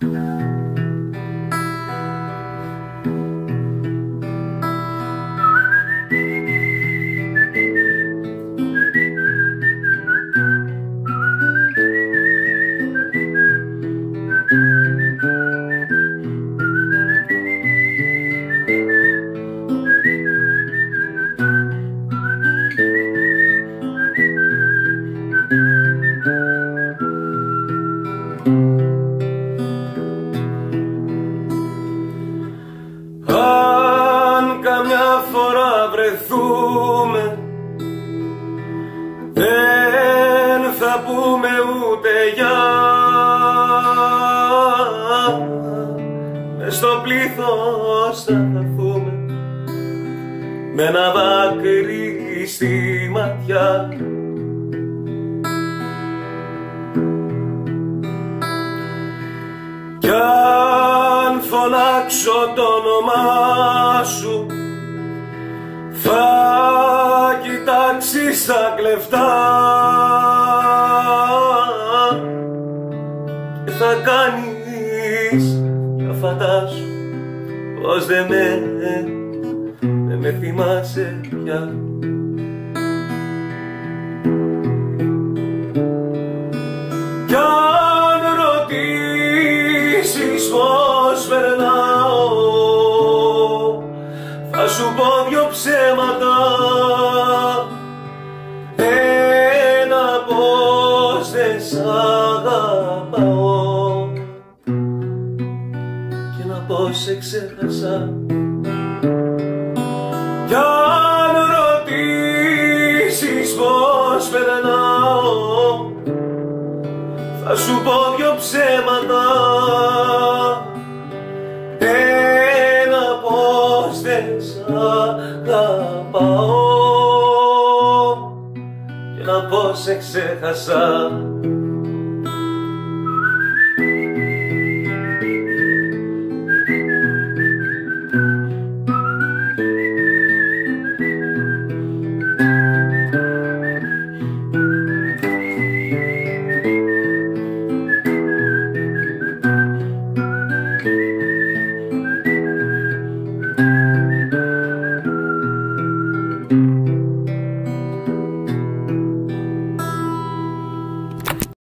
Αν βρεθούμε. Δεν θα πούμε ούτε γεια Μες στο πλήθος θα χαθούμε με ένα δάκρυ στη ματιά. Κι αν φωνάξω το όνομά σου θα κοιτάξεις τα κλεφτά. Και θα κάνεις για φαντάσου πως δεν με, δεν με θυμάσαι πια δυο ψέματα. Ένα πως δεν σ' αγαπάω. Και ένα πως σε ξέχασα. Κι αν ρωτήσεις πως περνάω θα σου πω δυο ψέματα δεν σ' αγαπάω. Και ένα πως σε ξέχασα